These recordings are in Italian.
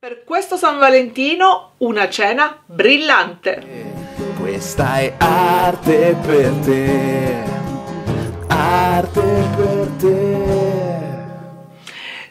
Per questo San Valentino una cena brillante. Questa è arte per te, arte per te.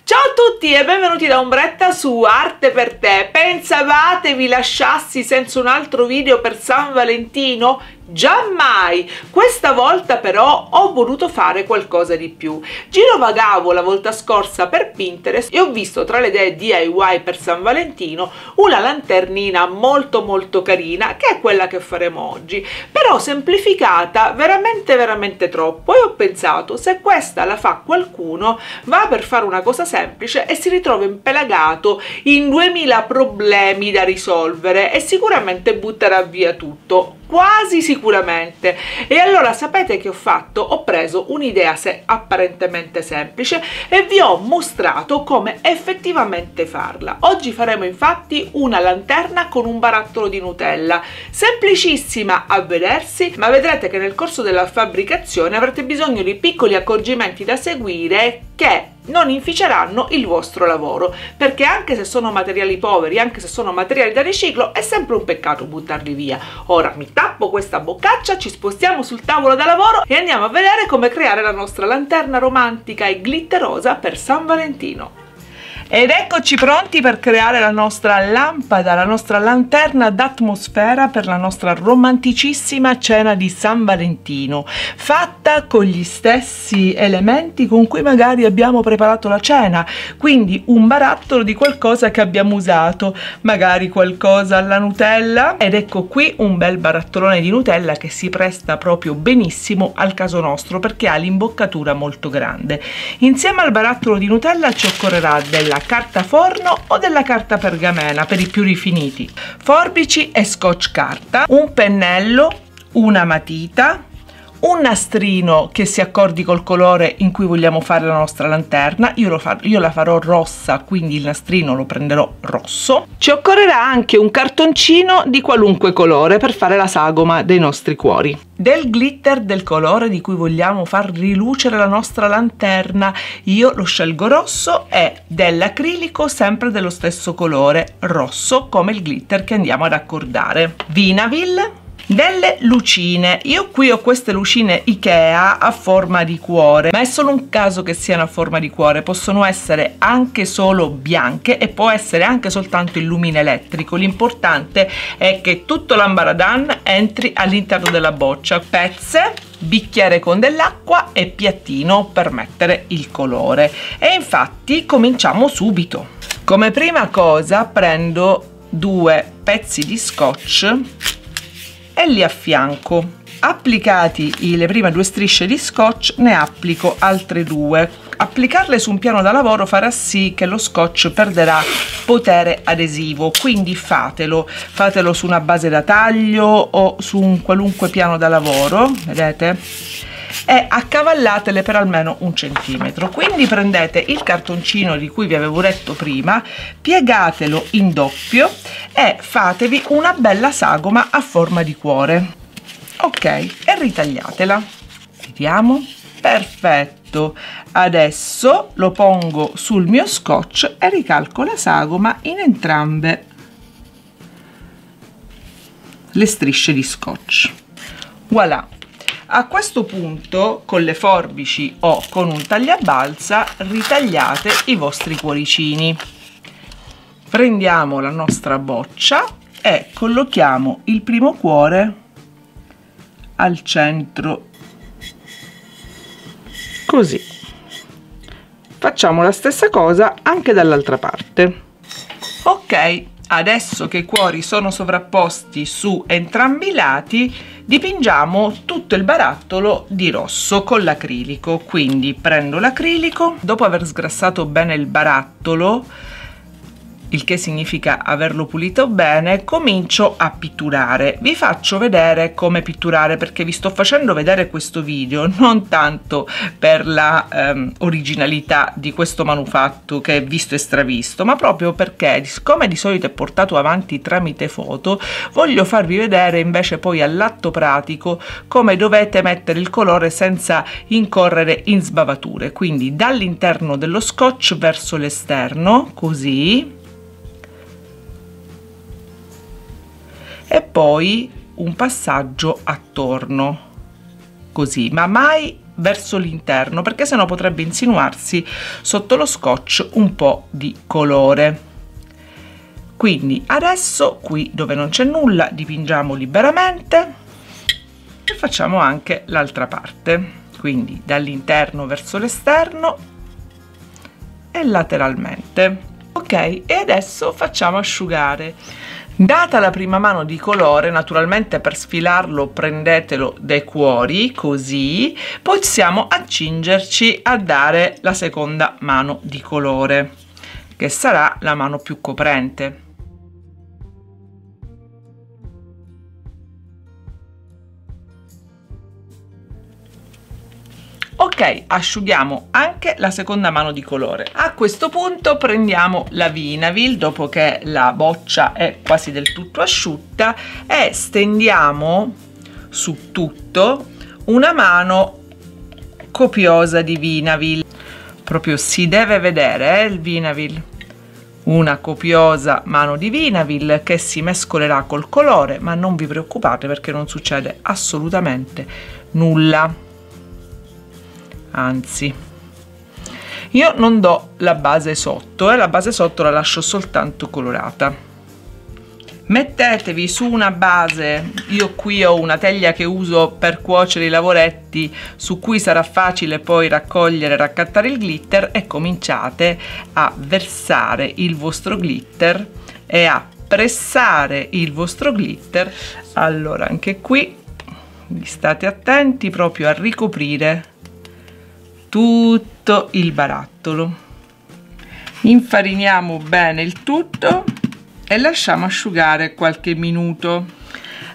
Ciao a tutti e benvenuti da Ombretta su Arte per te. Pensavate vi lasciassi senza un altro video per San Valentino? Giammai! Questa volta però ho voluto fare qualcosa di più. Girovagavo la volta scorsa per Pinterest e ho visto tra le idee DIY per San Valentino una lanternina molto molto carina che è quella che faremo oggi, però semplificata veramente veramente troppo e ho pensato se questa la fa qualcuno va per fare una cosa semplice e si ritrova impelagato in 2000 problemi da risolvere e sicuramente butterà via tutto quasi sicuramente. E allora sapete che ho fatto? Ho preso un'idea se apparentemente semplice e vi ho mostrato come effettivamente farla. Oggi faremo infatti una lanterna con un barattolo di nutella semplicissima a vedersi ma vedrete che nel corso della fabbricazione avrete bisogno di piccoli accorgimenti da seguire che non inficeranno il vostro lavoro perché anche se sono materiali poveri anche se sono materiali da riciclo è sempre un peccato buttarli via. Ora mi tappo questa boccaccia ci spostiamo sul tavolo da lavoro e andiamo a vedere come creare la nostra lanterna romantica e glitterosa per San Valentino ed eccoci pronti per creare la nostra lampada, la nostra lanterna d'atmosfera per la nostra romanticissima cena di San Valentino, fatta con gli stessi elementi con cui magari abbiamo preparato la cena, quindi un barattolo di qualcosa che abbiamo usato, magari qualcosa alla Nutella, ed ecco qui un bel barattolone di Nutella che si presta proprio benissimo al caso nostro perché ha l'imboccatura molto grande. Insieme al barattolo di Nutella ci occorrerà della della carta forno o della carta pergamena per i più rifiniti, forbici e scotch carta, un pennello, una matita, un nastrino che si accordi col colore in cui vogliamo fare la nostra lanterna. Io, fa io, la farò rossa quindi il nastrino lo prenderò rosso. Ci occorrerà anche un cartoncino di qualunque colore per fare la sagoma dei nostri cuori. Del glitter del colore di cui vogliamo far rilucere la nostra lanterna io lo scelgo rosso e dell'acrilico sempre dello stesso colore rosso come il glitter che andiamo ad accordare. Vinaville delle lucine. Io qui ho queste lucine Ikea a forma di cuore ma è solo un caso che siano a forma di cuore. Possono essere anche solo bianche e può essere anche soltanto il lumine elettrico. L'importante è che tutto l'ambaradan entri all'interno della boccia. Pezze bicchiere con dell'acqua e piattino per mettere il colore. E infatti cominciamo subito. Come prima cosa prendo due pezzi di scotch e li affianco. Applicati le prime due strisce di scotch ne applico altre due. Applicarle su un piano da lavoro farà sì che lo scotch perderà potere adesivo quindi fatelo. Fatelo su una base da taglio o su un qualunque piano da lavoro vedete e accavallatele per almeno un centimetro. Quindi prendete il cartoncino di cui vi avevo detto prima piegatelo in doppio e fatevi una bella sagoma a forma di cuore. Ok e ritagliatela. Vediamo. Perfetto. Adesso lo pongo sul mio scotch e ricalco la sagoma in entrambe le strisce di scotch. Voilà a questo punto con le forbici o con un tagliabalza ritagliate i vostri cuoricini. Prendiamo la nostra boccia e collochiamo il primo cuore al centro. Così. Facciamo la stessa cosa anche dall'altra parte. Ok adesso che i cuori sono sovrapposti su entrambi i lati dipingiamo tutto il barattolo di rosso con l'acrilico. Quindi prendo l'acrilico. Dopo aver sgrassato bene il barattolo il che significa averlo pulito bene, comincio a pitturare. Vi faccio vedere come pitturare perché vi sto facendo vedere questo video non tanto per la ehm, originalità di questo manufatto che è visto e stravisto, ma proprio perché siccome di solito è portato avanti tramite foto, voglio farvi vedere invece poi all'atto pratico come dovete mettere il colore senza incorrere in sbavature. Quindi dall'interno dello scotch verso l'esterno, così e poi un passaggio attorno così ma mai verso l'interno perché sennò potrebbe insinuarsi sotto lo scotch un po' di colore. Quindi adesso qui dove non c'è nulla dipingiamo liberamente e facciamo anche l'altra parte. Quindi dall'interno verso l'esterno e lateralmente. Ok e adesso facciamo asciugare Data la prima mano di colore, naturalmente per sfilarlo prendetelo dai cuori, così, possiamo accingerci a dare la seconda mano di colore, che sarà la mano più coprente. Ok asciughiamo anche la seconda mano di colore. A questo punto prendiamo la Vinavil dopo che la boccia è quasi del tutto asciutta e stendiamo su tutto una mano copiosa di Vinavil. Proprio si deve vedere eh, il Vinavil. Una copiosa mano di Vinavil che si mescolerà col colore ma non vi preoccupate perché non succede assolutamente nulla anzi io non do la base sotto e eh? la base sotto la lascio soltanto colorata mettetevi su una base io qui ho una teglia che uso per cuocere i lavoretti su cui sarà facile poi raccogliere e raccattare il glitter e cominciate a versare il vostro glitter e a pressare il vostro glitter allora anche qui state attenti proprio a ricoprire tutto il barattolo. Infariniamo bene il tutto e lasciamo asciugare qualche minuto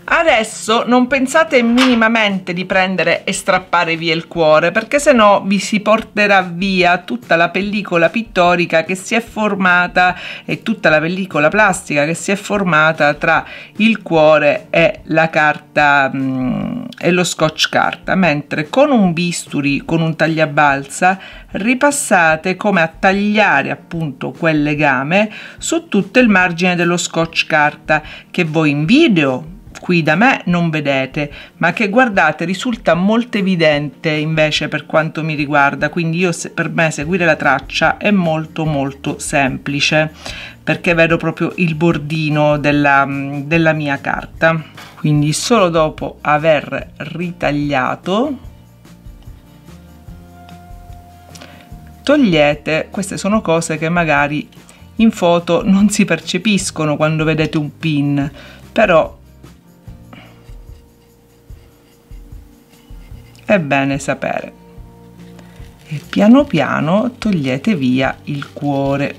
Adesso non pensate minimamente di prendere e strappare via il cuore perché se no vi si porterà via tutta la pellicola pittorica che si è formata e tutta la pellicola plastica che si è formata tra il cuore e la carta mm, e lo scotch carta. Mentre con un bisturi con un tagliabalza ripassate come a tagliare appunto quel legame su tutto il margine dello scotch carta che voi in video qui da me non vedete ma che guardate risulta molto evidente invece per quanto mi riguarda. Quindi io per me seguire la traccia è molto molto semplice perché vedo proprio il bordino della, della mia carta. Quindi solo dopo aver ritagliato togliete queste sono cose che magari in foto non si percepiscono quando vedete un pin però è bene sapere. E piano piano togliete via il cuore.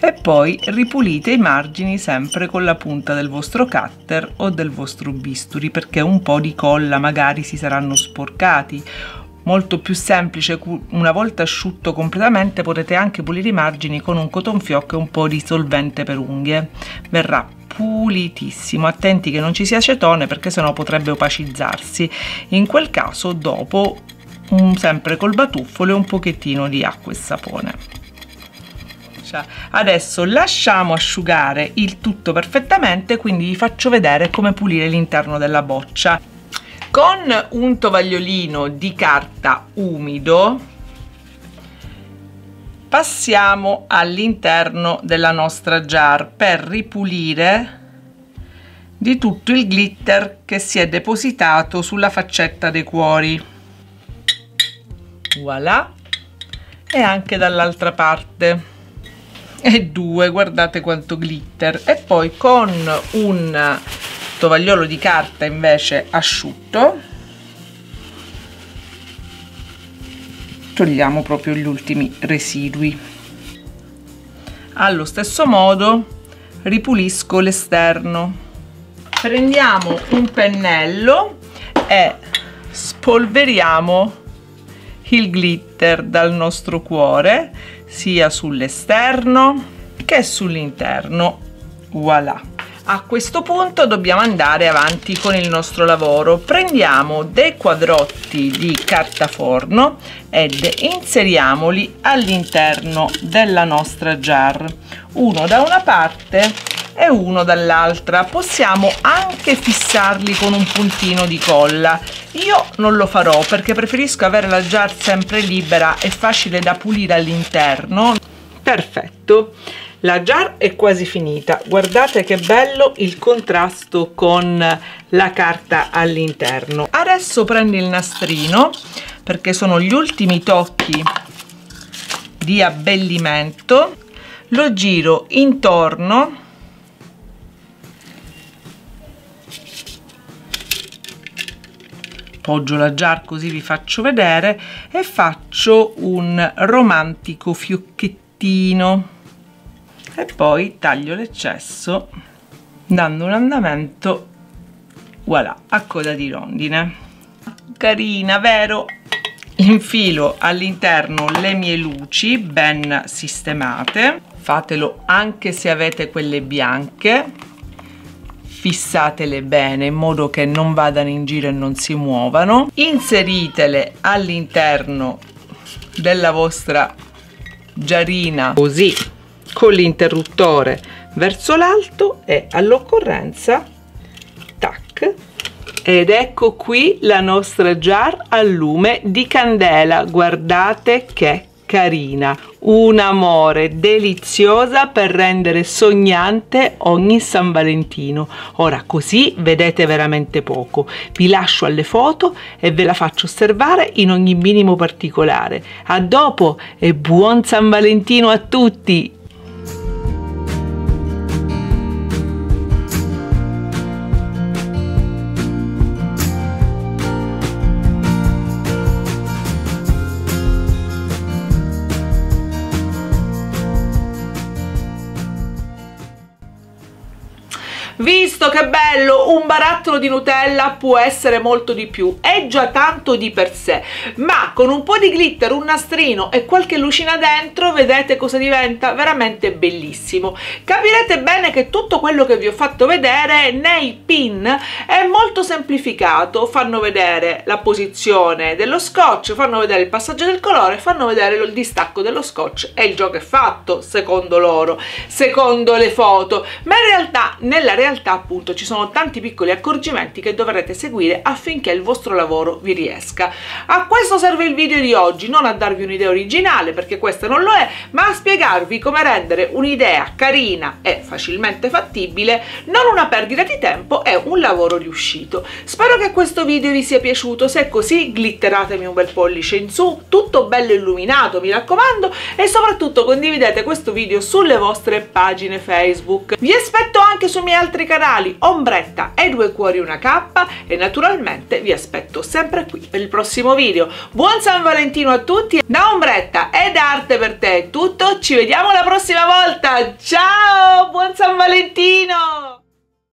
E poi ripulite i margini sempre con la punta del vostro cutter o del vostro bisturi perché un po' di colla magari si saranno sporcati molto più semplice una volta asciutto completamente potete anche pulire i margini con un cotton fioc e un po' di solvente per unghie verrà pulitissimo. Attenti che non ci sia acetone perché sennò potrebbe opacizzarsi. In quel caso dopo un, sempre col batuffolo e un pochettino di acqua e sapone. Adesso lasciamo asciugare il tutto perfettamente quindi vi faccio vedere come pulire l'interno della boccia. Con un tovagliolino di carta umido passiamo all'interno della nostra jar per ripulire di tutto il glitter che si è depositato sulla faccetta dei cuori. Voilà. E anche dall'altra parte. E due guardate quanto glitter. E poi con un tovagliolo di carta invece asciutto togliamo proprio gli ultimi residui. Allo stesso modo ripulisco l'esterno. Prendiamo un pennello e spolveriamo il glitter dal nostro cuore sia sull'esterno che sull'interno. Voilà a questo punto dobbiamo andare avanti con il nostro lavoro. Prendiamo dei quadrotti di carta forno ed inseriamoli all'interno della nostra jar. Uno da una parte e uno dall'altra. Possiamo anche fissarli con un puntino di colla. Io non lo farò perché preferisco avere la jar sempre libera e facile da pulire all'interno. Perfetto la jar è quasi finita. Guardate che bello il contrasto con la carta all'interno. Adesso prendo il nastrino perché sono gli ultimi tocchi di abbellimento. Lo giro intorno. Poggio la jar così vi faccio vedere e faccio un romantico fiocchettino e poi taglio l'eccesso dando un andamento voilà a coda di rondine. Carina vero? Infilo all'interno le mie luci ben sistemate. Fatelo anche se avete quelle bianche. Fissatele bene in modo che non vadano in giro e non si muovano. Inseritele all'interno della vostra giarina così con l'interruttore verso l'alto e all'occorrenza tac ed ecco qui la nostra jar a lume di candela guardate che carina, un amore deliziosa per rendere sognante ogni San Valentino. Ora così vedete veramente poco. Vi lascio alle foto e ve la faccio osservare in ogni minimo particolare. A dopo e buon San Valentino a tutti! Bello, un barattolo di Nutella può essere molto di più, è già tanto di per sé, ma con un po' di glitter, un nastrino e qualche lucina dentro, vedete cosa diventa? Veramente bellissimo. Capirete bene che tutto quello che vi ho fatto vedere nei pin è molto semplificato, fanno vedere la posizione dello scotch, fanno vedere il passaggio del colore, fanno vedere il distacco dello scotch e il gioco è fatto, secondo loro, secondo le foto, ma in realtà nella realtà appunto ci sono tanti piccoli accorgimenti che dovrete seguire affinché il vostro lavoro vi riesca. A questo serve il video di oggi, non a darvi un'idea originale perché questa non lo è, ma a spiegarvi come rendere un'idea carina e facilmente fattibile, non una perdita di tempo e un lavoro riuscito. Spero che questo video vi sia piaciuto, se è così glitteratemi un bel pollice in su, tutto bello illuminato mi raccomando e soprattutto condividete questo video sulle vostre pagine Facebook. Vi aspetto anche sui miei altri canali Ombretta e Due Cuori Una K e naturalmente vi aspetto sempre qui per il prossimo video. Buon San Valentino a tutti, da Ombretta e da Arte per te è tutto, ci vediamo la prossima volta, ciao, buon San Valentino!